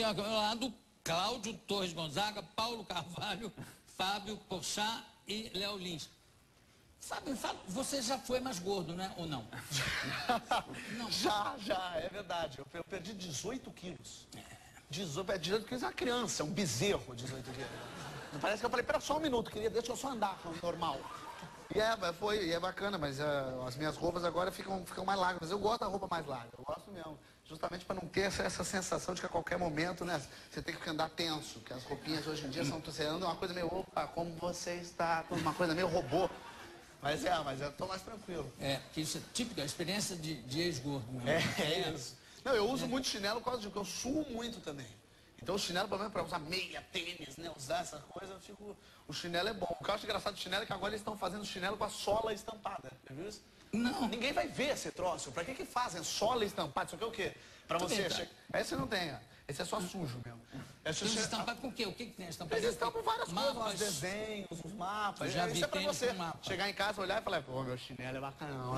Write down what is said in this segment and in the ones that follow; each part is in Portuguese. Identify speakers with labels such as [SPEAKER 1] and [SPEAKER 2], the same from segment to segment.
[SPEAKER 1] Tem ao meu lado Cláudio Torres Gonzaga, Paulo Carvalho, Fábio Porchat e Léo Lins. Fábio, Fábio, você já foi mais gordo, né? Ou não?
[SPEAKER 2] não. Já, já, é verdade. Eu, eu perdi 18 quilos. 18, 18 quilos é uma criança, é um bezerro, 18 quilos. Parece que eu falei, pera só um minuto, queria, deixa eu só andar, normal. E é, foi, e é bacana, mas uh, as minhas roupas agora ficam, ficam mais largas. Eu gosto da roupa mais larga, eu gosto mesmo. Justamente para não ter essa, essa, sensação de que a qualquer momento, né, você tem que andar tenso, que as roupinhas hoje em dia são, você anda uma coisa meio, opa, como você está, uma coisa meio robô. Mas é, mas eu tô mais tranquilo.
[SPEAKER 1] É, que isso é típico, a experiência de, de ex-gordo.
[SPEAKER 2] É, é isso. Não, eu uso é. muito chinelo por causa disso, eu suo muito também. Então o chinelo, pelo menos, para usar meia, tênis, né? Usar essas coisas, eu fico. O chinelo é bom. O que eu acho engraçado do chinelo é que agora eles estão fazendo chinelo com a sola estampada. Viu isso? Não. Ninguém vai ver esse troço. Pra que que fazem? Sola estampada, isso aqui é o quê? Pra você. Che... Esse não tem, ó. Esse é só sujo mesmo.
[SPEAKER 1] Esse Eles estampado com o quê? O que, que tem estampado?
[SPEAKER 2] Eles estampam várias mapas. coisas, os desenhos, os mapas. Já Isso é pra você chegar em casa, olhar e falar, pô, meu chinelo é bacanão.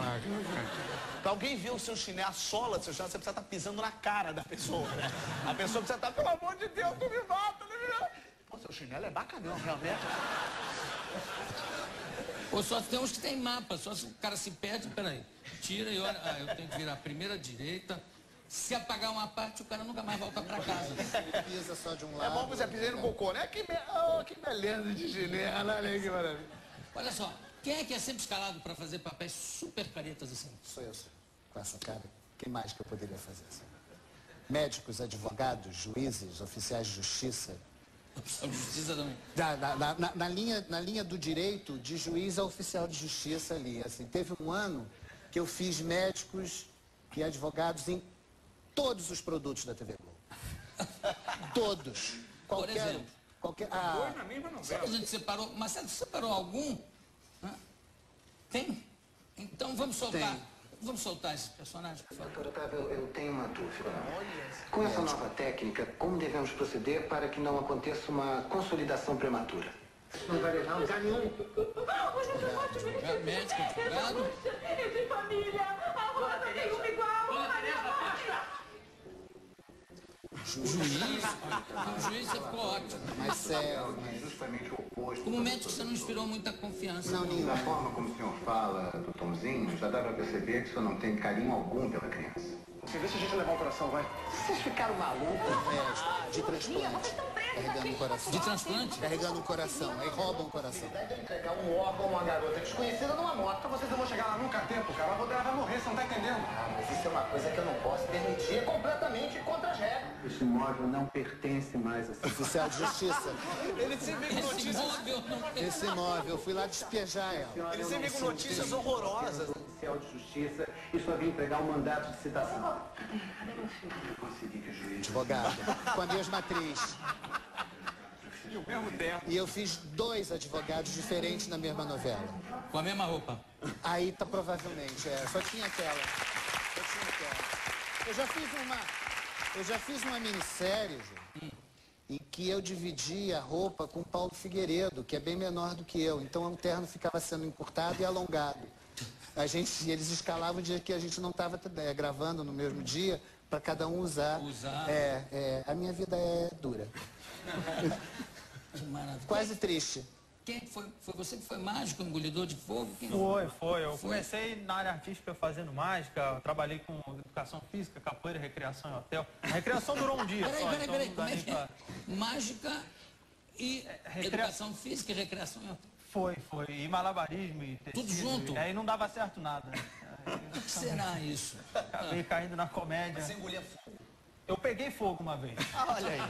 [SPEAKER 2] pra alguém ver o seu chinelo, a sola do seu chinelo, você precisa estar tá pisando na cara da pessoa, né? A pessoa precisa estar, tá, pelo amor de Deus, tu me mata, né? Pô, seu chinelo é bacanão, realmente.
[SPEAKER 1] Ou só tem uns que tem mapa, só se o cara se perde, peraí, tira e olha, ah, eu tenho que virar a primeira direita, se apagar uma parte, o cara nunca mais volta para casa.
[SPEAKER 2] Ele pisa só de um lado. É bom que você pisei no cocô, né? Que, be... oh, que beleza de chinelo, olha aí que maravilha.
[SPEAKER 1] Olha só, quem é que é sempre escalado para fazer papéis super caretas assim?
[SPEAKER 3] Sou eu, senhor. Com essa cara, quem mais que eu poderia fazer assim? Médicos, advogados, juízes, oficiais de justiça.
[SPEAKER 1] Justiça também.
[SPEAKER 3] Na, na, na, na, linha, na linha do direito, de juiz a oficial de justiça ali. Assim, teve um ano que eu fiz médicos e advogados em todos os produtos da TV Globo. todos.
[SPEAKER 1] Qualquer, Por exemplo. Qualquer, ah, na mesma novela. a gente separou, mas você separou algum? Tem? Então vamos soltar. Tem. Vamos soltar esses personagens, por favor.
[SPEAKER 4] Doutor Otávio, eu tenho uma dúvida. Com essa nova técnica, como devemos proceder para que não aconteça uma consolidação prematura?
[SPEAKER 5] Não vai levar lugar nenhum. Médico, advogado. É de família. A Rosa tem um igual.
[SPEAKER 1] O juiz, o juiz você ficou ótimo.
[SPEAKER 3] Mas sério, mas...
[SPEAKER 4] Justamente o oposto.
[SPEAKER 1] Como médico você não inspirou muita confiança.
[SPEAKER 4] Não, nem da forma como o senhor fala do Tomzinho, já dá pra perceber que o senhor não tem carinho algum pela criança.
[SPEAKER 2] Você vê se a gente levar o coração, vai.
[SPEAKER 5] Vocês ficaram malucos?
[SPEAKER 3] É, de transplante. Carregando um coração.
[SPEAKER 1] De transplante?
[SPEAKER 3] Carregando um coração. Aí roubam um coração.
[SPEAKER 5] Deve entregar um órgão a uma garota desconhecida numa moto.
[SPEAKER 2] Vocês não vão chegar lá nunca a tempo, cara. A ela vai morrer, você não tá entendendo?
[SPEAKER 5] Ah, mas isso é uma coisa que eu não posso permitir. É completamente contra as regras.
[SPEAKER 4] Esse imóvel não pertence mais a
[SPEAKER 3] Oficial de Justiça.
[SPEAKER 2] Ele sempre viu notícias...
[SPEAKER 3] Esse imóvel, eu fui lá despejar ela.
[SPEAKER 2] Ele sempre viu notícias horrorosas.
[SPEAKER 4] Oficial de Justiça e só vim entregar um mandato de citação.
[SPEAKER 3] Advogado, com a mesma atriz.
[SPEAKER 2] E o mesmo terno.
[SPEAKER 3] E eu fiz dois advogados diferentes na mesma novela.
[SPEAKER 1] Com a mesma roupa?
[SPEAKER 3] Aí tá provavelmente, é. Só tinha aquela. Só tinha aquela. Eu já fiz uma. Eu já fiz uma minissérie, Ju, hum. em que eu dividi a roupa com o Paulo Figueiredo, que é bem menor do que eu. Então o terno ficava sendo encurtado e alongado. A gente, eles escalavam o dia que a gente não estava é, gravando no mesmo dia, para cada um usar.
[SPEAKER 1] Usar.
[SPEAKER 3] É, é, a minha vida é dura.
[SPEAKER 1] que maravilha.
[SPEAKER 3] Quase triste.
[SPEAKER 1] Quem foi, foi você que foi mágico, engolidor de fogo? Quem
[SPEAKER 6] foi, foi. Eu foi? comecei na área artística fazendo mágica, trabalhei com educação física, capoeira, recreação em hotel. A recreação durou um dia
[SPEAKER 1] peraí,
[SPEAKER 6] só.
[SPEAKER 1] Peraí, então peraí, como é que é? Mágica e é, recria... educação física e recreação em hotel.
[SPEAKER 6] Foi, foi. E malabarismo e
[SPEAKER 1] tecido. Tudo junto?
[SPEAKER 6] E aí não dava certo nada.
[SPEAKER 1] O que será isso?
[SPEAKER 6] Acabei caindo na comédia.
[SPEAKER 2] Você engolia fogo?
[SPEAKER 6] Eu peguei fogo uma vez.
[SPEAKER 2] Ah, olha aí.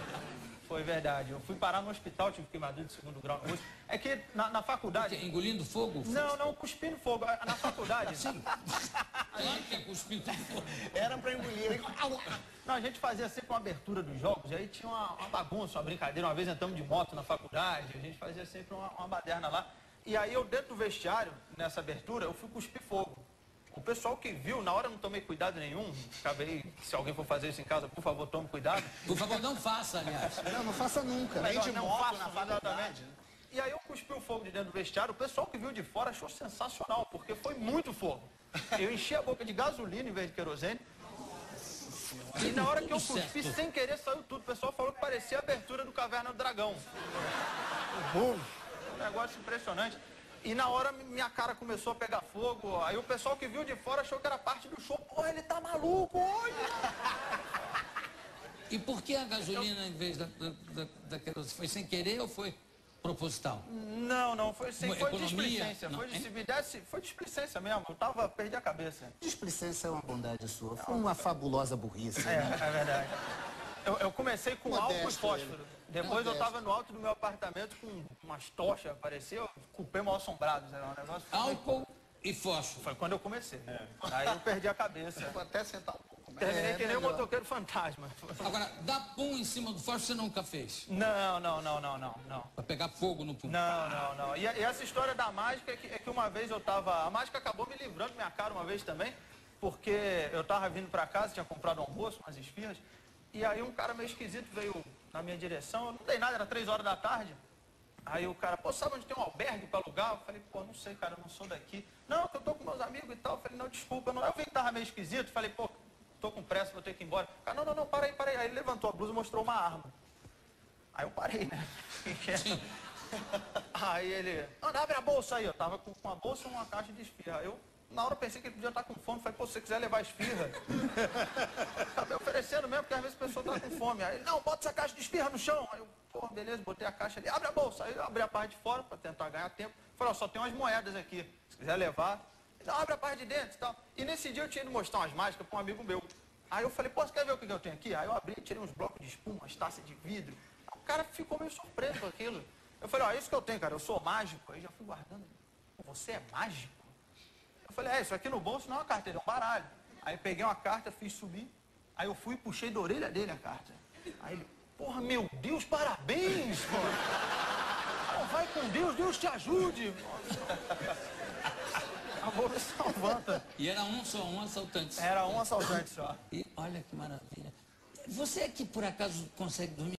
[SPEAKER 6] Foi verdade. Eu fui parar no hospital, tive queimadura de segundo grau. É que na, na faculdade.
[SPEAKER 1] Engolindo fogo?
[SPEAKER 6] Não, não, cuspindo fogo. Na faculdade.
[SPEAKER 1] Sim. Claro que é cuspindo fogo.
[SPEAKER 2] Era pra engolir.
[SPEAKER 6] Não, a gente fazia sempre uma abertura dos jogos, e aí tinha uma, uma bagunça, uma brincadeira. Uma vez entramos de moto na faculdade, a gente fazia sempre uma, uma baderna lá. E aí eu, dentro do vestiário, nessa abertura, eu fui cuspir fogo. O pessoal que viu, na hora eu não tomei cuidado nenhum. Acabei, se alguém for fazer isso em casa, por favor, tome cuidado.
[SPEAKER 1] Por favor, não faça, aliás.
[SPEAKER 3] Não, não faça nunca.
[SPEAKER 6] Nem de não moto faça, na faculdade. E aí eu cuspi o fogo de dentro do vestiário, o pessoal que viu de fora achou sensacional, porque foi muito fogo. Eu enchi a boca de gasolina em vez de querosene, E na hora que eu cuspi,
[SPEAKER 1] certo.
[SPEAKER 6] sem querer, saiu tudo. O pessoal falou que parecia a abertura do Caverna do Dragão. Um negócio impressionante. E na hora minha cara começou a pegar fogo. Aí o pessoal que viu de fora achou que era parte do show. Porra, ele tá maluco hoje!
[SPEAKER 1] E por que a gasolina em vez da, da, da, da? Foi sem querer ou foi proposital?
[SPEAKER 6] Não, não, foi, sem, foi
[SPEAKER 1] economia?
[SPEAKER 6] displicência.
[SPEAKER 1] Não,
[SPEAKER 6] Foi, de, me desse, foi displicência mesmo. Eu tava, perdi a cabeça.
[SPEAKER 3] Displicência é uma bondade sua. Foi uma fabulosa burrice.
[SPEAKER 6] É,
[SPEAKER 3] né?
[SPEAKER 6] é verdade. Eu, eu comecei com álcool e
[SPEAKER 3] Modesto
[SPEAKER 6] fósforo. Depois eu
[SPEAKER 3] Modesto.
[SPEAKER 6] tava no alto do meu apartamento com umas tochas, parecia, eu culpei mal assombrados. Era um negócio.
[SPEAKER 1] Álcool e fósforo.
[SPEAKER 6] Foi quando eu comecei. Aí eu perdi a cabeça.
[SPEAKER 2] Vou até sentar um pouco. mais.
[SPEAKER 6] Terminei
[SPEAKER 3] É,
[SPEAKER 6] que nem um
[SPEAKER 3] melhor.
[SPEAKER 6] motoqueiro fantasma.
[SPEAKER 1] Agora, dar pum em cima do fósforo você nunca fez.
[SPEAKER 6] Não, não, não, não, não, não.
[SPEAKER 1] Pra pegar fogo no pum.
[SPEAKER 6] Não, não, não. E, e essa história da mágica é que, é que uma vez eu tava. A mágica acabou me livrando minha cara uma vez também, porque eu tava vindo pra casa, tinha comprado um almoço, umas esfirras, e aí um cara meio esquisito veio na minha direção, eu não dei nada, era três horas da tarde. Aí o cara, pô, sabe onde tem um albergue pra alugar? Eu falei, pô, não sei, cara, eu não sou daqui. Não, que eu tô com meus amigos e tal. Eu falei, não, desculpa, eu, não... eu vi que tava meio esquisito, falei, pô, tô com pressa, vou ter que ir embora. O cara, não, não, não, para aí, para aí. Aí ele levantou a blusa e mostrou uma arma. Aí eu parei, né? Aí ele, Ana, abre a bolsa aí. Eu tava com uma bolsa e uma caixa de esfirra. Eu, na hora, pensei que ele podia estar com fome. Falei, pô, se você quiser levar esfirra. Acabei oferecendo mesmo, porque às vezes a pessoa tá com fome. Aí ele, não, bota essa caixa de esfirra no chão. Aí eu, pô, beleza, botei a caixa ali, abre a bolsa. Aí eu abri a parte de fora para tentar ganhar tempo. Falei, ó, só tem umas moedas aqui. Se quiser levar, abre a parte de dentro e tal. E nesse dia eu tinha ido mostrar umas mágicas para um amigo meu. Aí eu falei, pô, você quer ver o que eu tenho aqui? Aí eu abri, tirei uns blocos de espuma, umas taças de vidro. O cara ficou meio surpreso com aquilo. Eu falei, ó, é isso que eu tenho, cara, eu sou mágico. Aí já fui guardando. Você é mágico? Eu falei, é, isso aqui no bolso não é uma carteira, é um baralho. Aí peguei uma carta, fiz subir. Aí eu fui e puxei da orelha dele a carta. Aí ele, porra, meu Deus, parabéns. Pô, vai com Deus, Deus te ajude. Acabou me salvando.
[SPEAKER 1] E era um só, um assaltante.
[SPEAKER 6] Era um assaltante só.
[SPEAKER 1] E olha que maravilha. Você é que por acaso consegue dormir